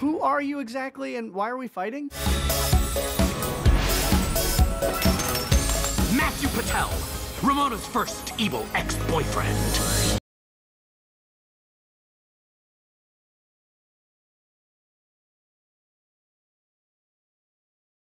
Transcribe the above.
Who are you exactly, and why are we fighting? Matthew Patel, Ramona's first evil ex-boyfriend.